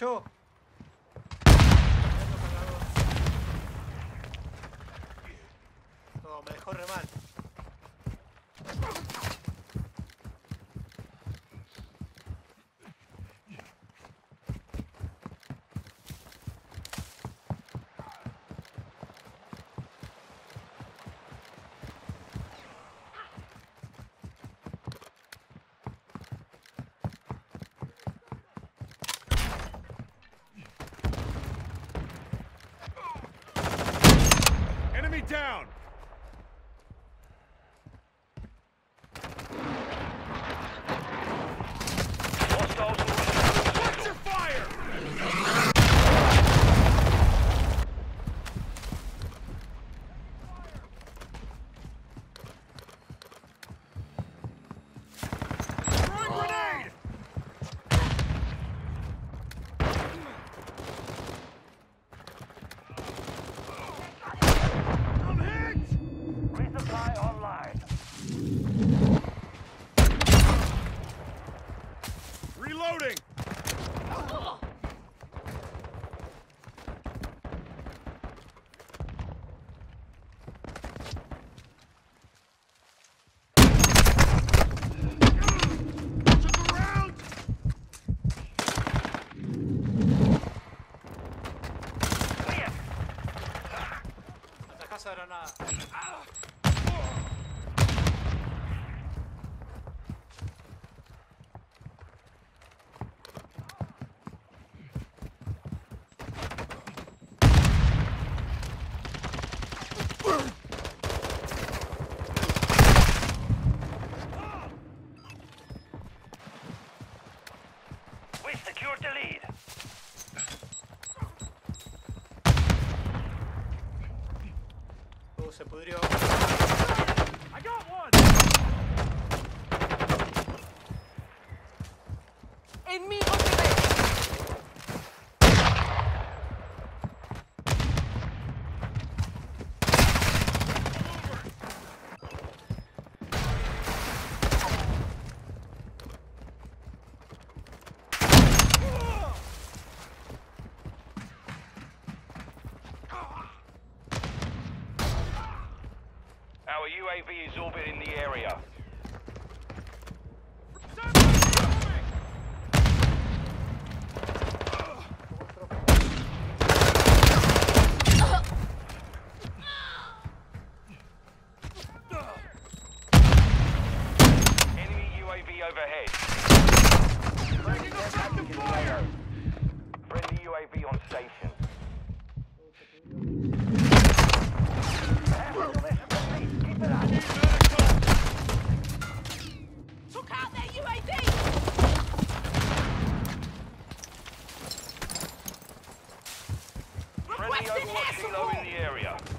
chaud. UAV is orbiting the area. Enemy overwatch helo in the area.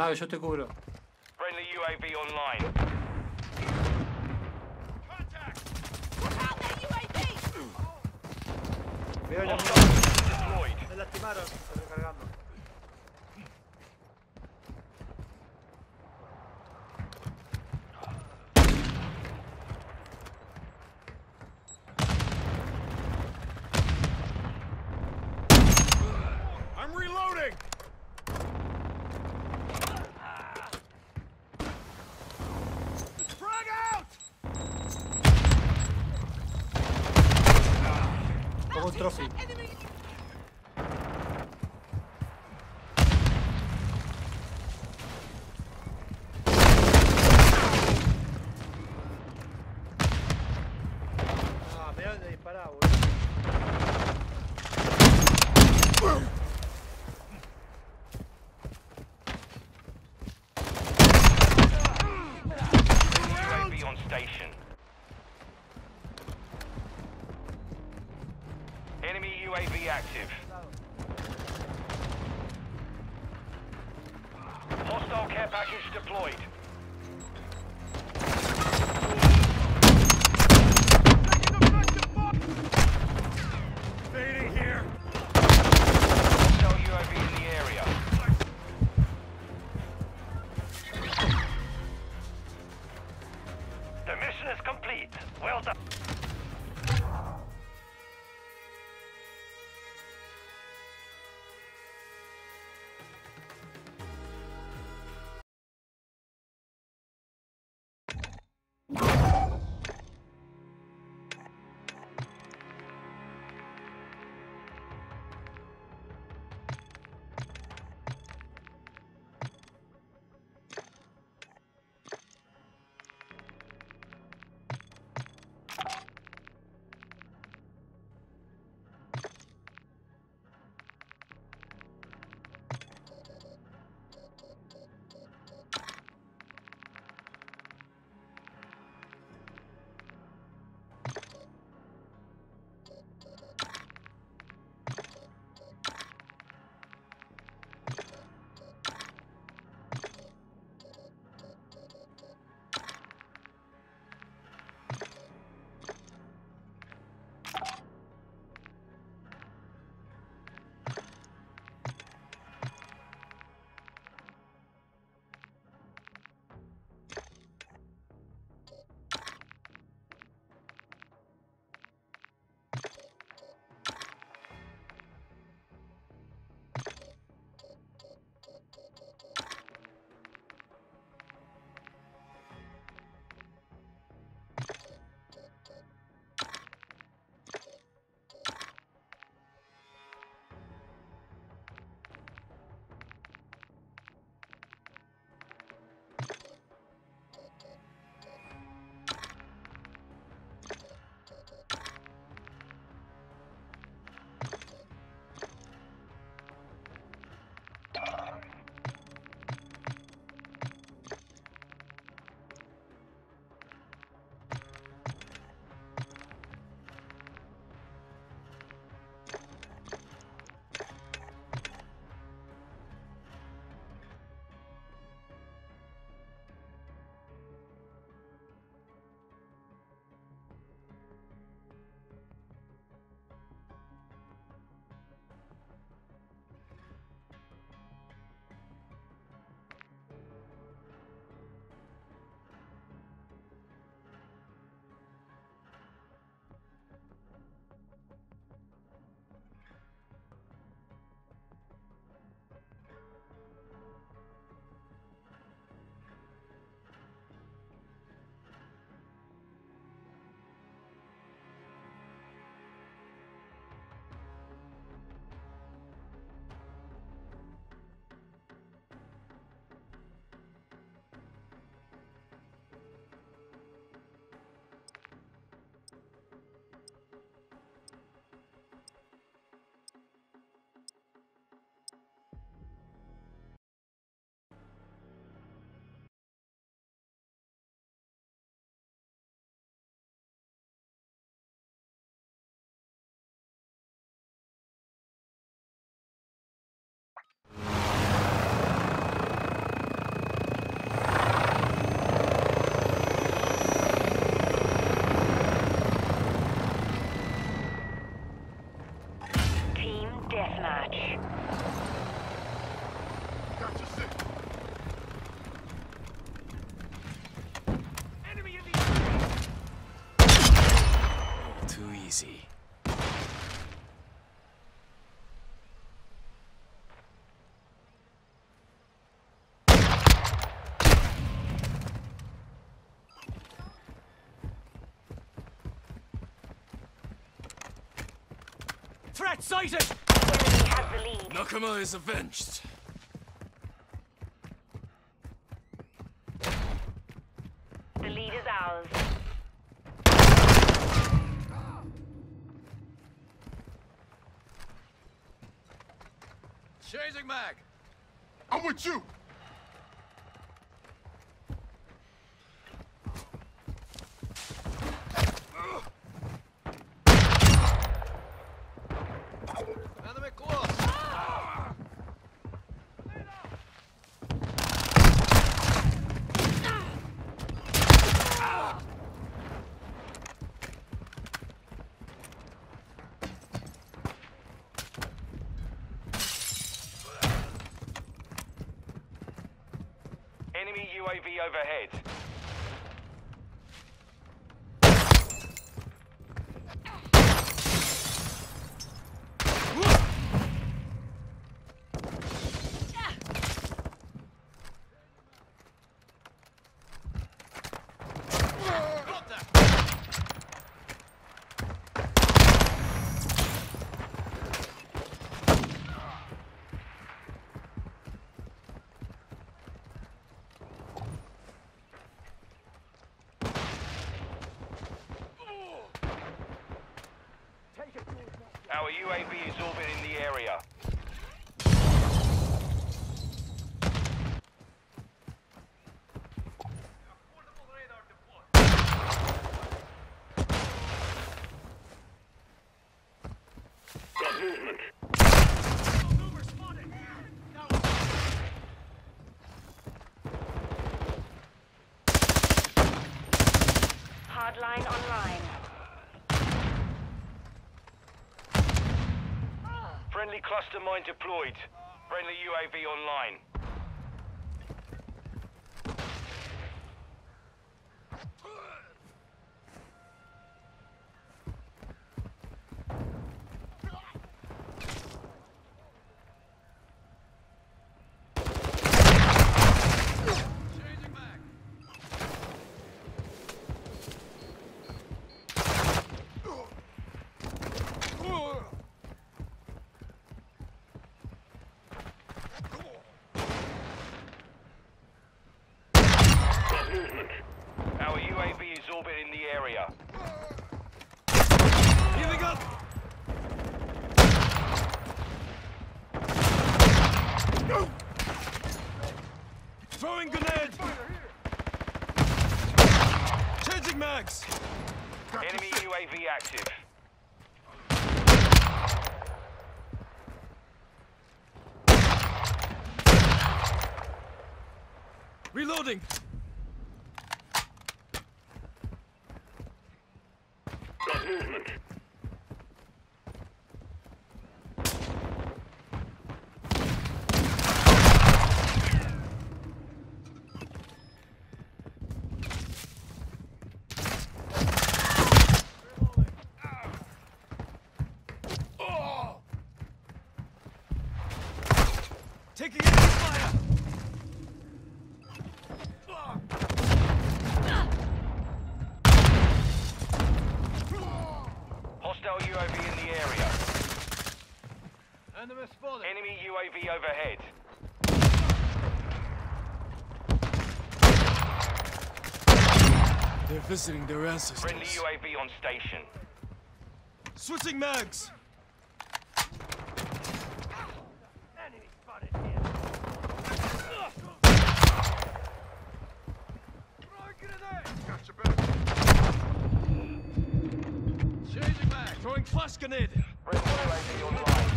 Mabe, yo te cubro. Friendly UAV online. Me lastimaron, recargando. Threat sighted! Enemy has the lead. Nakama is avenged. The lead is ours. Changing mag. I'm with you! Enemy close. Enemy UAV overhead. Our UAV is orbiting the area. Hardline online. Friendly cluster mine deployed. Friendly UAV online. Our UAV is orbiting the area. Healing up. Throwing grenade. Changing mags. Enemy UAV active. Reloading. Taking enemy fire. Hostile UAV in the area. Enemy spotted. Enemy UAV overhead. They're visiting their ancestors. Friendly UAV on station. Switching mags. Got your back. Changing mag. Throwing flash grenade. Friendly UAV online.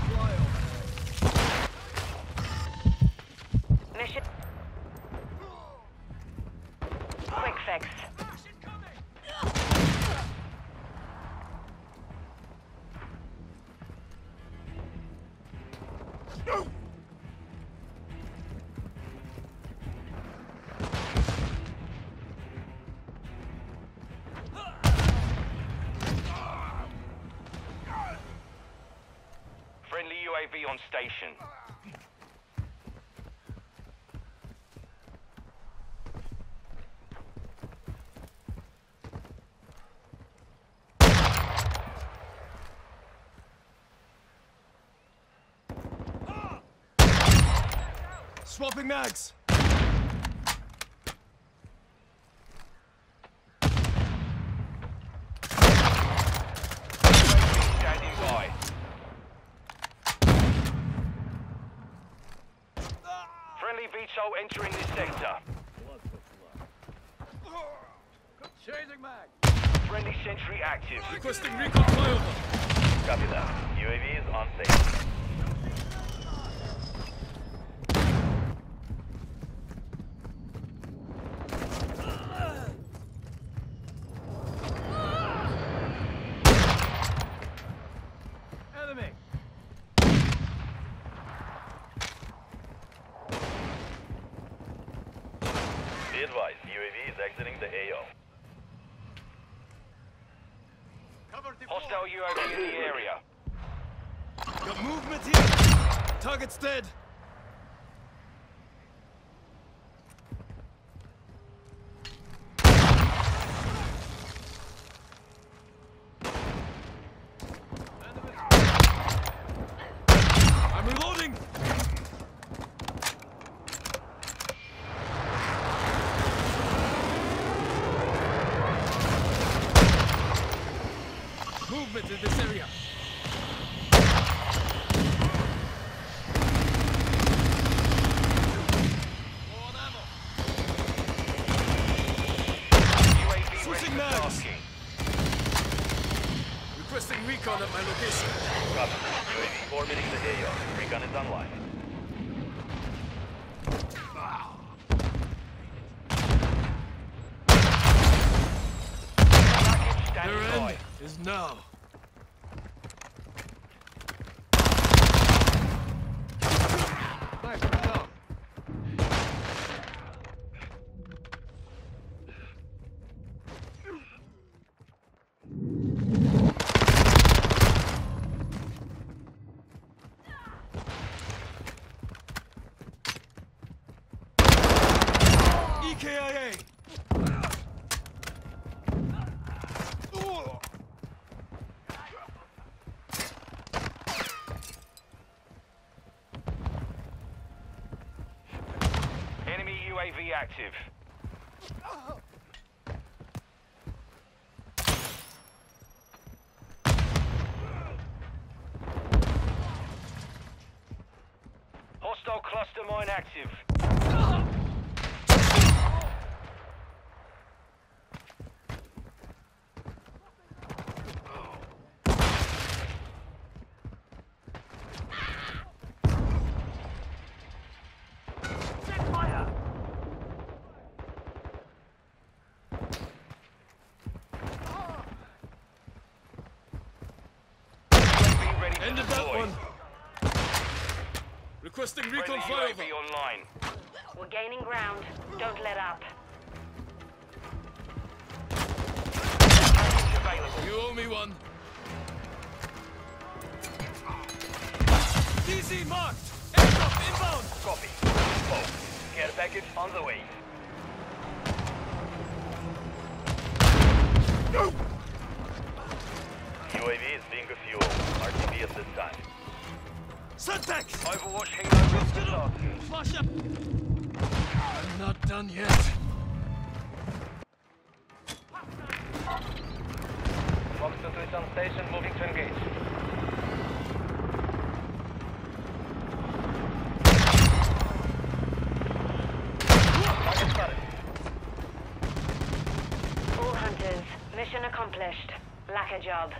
Mission. UAV on station. Swapping mags. Mag. Friendly sentry active. Requesting recon flyover. Copy that. UAV is on station. Enemy. Be advised, UAV is exiting the AO. Cover the Hostile UAV in the area. Got movement here. Target's dead. I'm reloading. Movement in this area. UAV Switching ready for mags. tasking. Requesting recon at my location. Copy. UAV orbiting the AO. Recon is online. Package standing Their by. end is now. Nice, down. EKIA. Enemy UAV active. Hostile cluster mine active. UAV ready to Ended that deploy. one. Requesting recon Friendly flyover. Online. We're gaining ground. Don't let up. You owe me one. DZ marked. Aircraft inbound. Copy. Oh, care package on the way. UAV is being refueled. RTB at this time. Syntax. Overwatch helo. Flash up. I'm not done yet. Fox 2 is on station, moving to engage. All hunters, mission accomplished. Lack a job.